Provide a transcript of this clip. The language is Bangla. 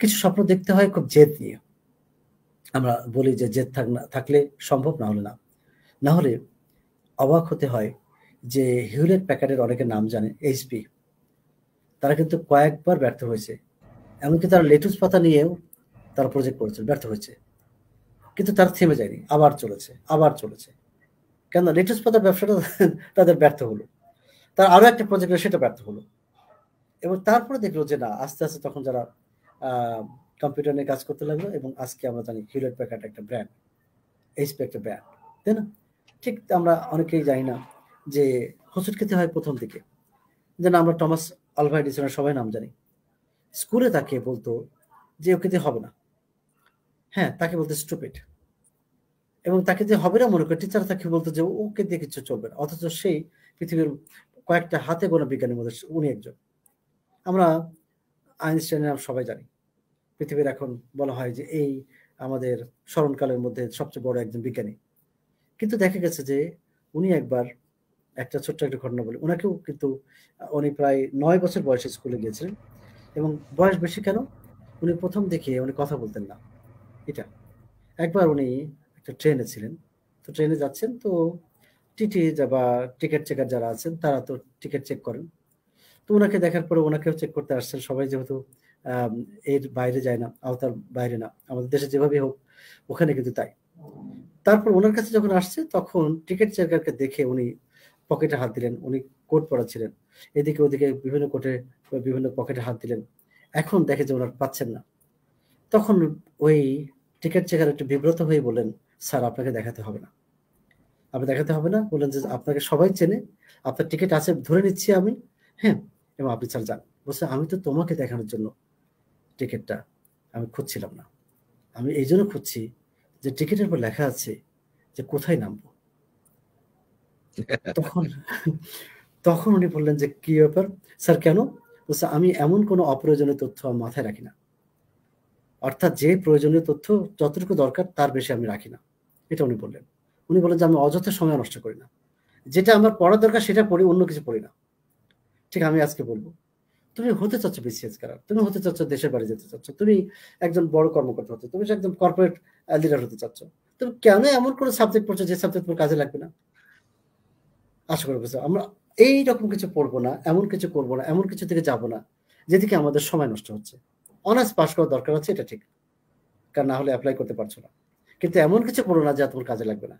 কিছু স্বপ্ন দেখতে হয়, খুব জেদ নিয়ে। আমরা বলি যে জেদ থাক না, থাকলে সম্ভব না হলে না। না হলে অবাক হতে হয় যে হিউলেট প্যাকার্ডের অনেকের নাম জানে এইচপি তারা কিন্তু কয়েকবার ব্যর্থ হয়েছে। এমনকি তারা লেটুস পাতা নিয়েও তারা প্রজেক্ট করেছে, ব্যর্থ হয়েছে। কিন্তু তারা থেমে যায়নি, আবার চলেছে আবার চলেছে। কেন লেটুস পাতার ব্যবসাটা তাদের ব্যর্থ হলো। তার আরও একটা প্রজেক্ট সেটা ব্যর্থ হলো। এবং তারপরে দেখল যে না, আস্তে আস্তে তখন যারা কম্পিউটার নিয়ে কাজ করতে লাগল এবং আজকে আমরা জানি হিউলেট প্যাকার্ড একটা ব্র্যান্ড এইচপি একটা ব্র্যান্ড তাই না? ঠিক আমরা অনেকেই জানি না যে হোঁচট খেতে হয় প্রথম দিকে। যেন আমরা টমাস আলভা এডিসনের সবাই নাম জানি। স্কুলে তাকে বলতো যে ওকে দিয়ে হবে না। হ্যাঁ তাকে বলতো স্টুপিড এবং তাকে যে হবে না মনে করে টিচার তাকে বলতো যে ওকে দিয়ে কিছু চলবে না। অথচ সেই পৃথিবীর কয়েকটা হাতে গোনা বিজ্ঞানীর মধ্যে উনি একজন। আমরা আইনস্টাইনের নাম সবাই জানি। পৃথিবীর এখন বলা হয় যে এই আমাদের স্মরণকালের মধ্যে সবচেয়ে বড় একজন বিজ্ঞানী। কিন্তু দেখা গেছে যে উনি একবার একটা ছোট্ট একটা ঘটনা বলি ওনাকেও কিন্তু উনি প্রায় নয় বছর বয়সে স্কুলে গিয়েছিলেন এবং বয়স বেশি কেন? উনি প্রথম দেখে উনি কথা বলতেন না। এটা। একবার উনি একটা ট্রেনে ছিলেন, তো ট্রেনে যাচ্ছেন, তো টিটি বা টিকিট চেকার যারা আছেন, তারা তো টিকিট চেক করেন। তো ওনাকে দেখার পরে ওনাকেও চেক করতে আসছেন সবাই যেহেতু এর বাইরে যায় না, আওতার বাইরে না। আমাদের দেশে যেভাবে হোক, ওখানে কিন্তু তাই। তারপর ওনার কাছে যখন আসছে, তখন টিকিট চেকারকে দেখে উনি পকেটে হাত দিলেন। উনি কোট পড়াচ্ছিলেন এদিকে ওদিকে বিভিন্ন কোটে বিভিন্ন পকেটে হাত দিলেন। এখন দেখে যে ওনার পাচ্ছেন না। তখন ওই টিকিট চেকার একটু বিব্রত হয়ে বললেন, স্যার, আপনাকে দেখাতে হবে না। আপনি দেখাতে হবে না? বললেন যে, আপনাকে সবাই চেনে। আপনার টিকিট আছে, ধরে নিচ্ছি আমি। হ্যাঁ এবং আপনি স্যার যান। বলছে, আমি তো তোমাকে দেখানোর জন্য টিকিটটা আমি খুঁজছিলাম না। আমি এই জন্য খুঁজছি যে টিকিটের উপর লেখা আছে যে কোথায় নামবো। তখন তখন উনি বললেন যে কি ব্যাপার? স্যার কেন? বলছে আমি এমন কোনো অপ্রয়োজনীয় তথ্য মাথায় রাখি না। অর্থাৎ যে প্রয়োজনীয় তথ্য যতটুকু দরকার তার বেশি আমি রাখি না। এটা উনি বললেন। উনি বললেন যে আমি অযথা সময় নষ্ট করি না। যেটা আমার পড়ার দরকার সেটা পড়ি অন্য কিছু পড়ি না। ঠিক আমি আজকে বলব। তুমি হতে চাচ্ছ বিসিএস করার, তুমি হতে চাচ্ছ দেশের বাড়ি যেতে চাচ্ছ, তুমি একজন বড় কর্মকর্তা হতে, তুমি একজন কর্পোরেট লিডার হতে চাচ্ছ, তুমি কেন এমন কোনো সাবজেক্ট পড়ছো যে সাবজেক্ট তোমার কাজে লাগবে না? আশা করি বুঝছ আমরা এই রকম কিছু পড়ব না, এমন কিছু করব না, এমন কিছু থেকে যাব না, যেদিকে আমাদের সময় নষ্ট হচ্ছে। অনার্স পাস করার দরকার হচ্ছে এটা ঠিক, কারণ না হলে অ্যাপ্লাই করতে পারছ না। কিন্তু এমন কিছু পড়ো না যা তোমার কাজে লাগবে না।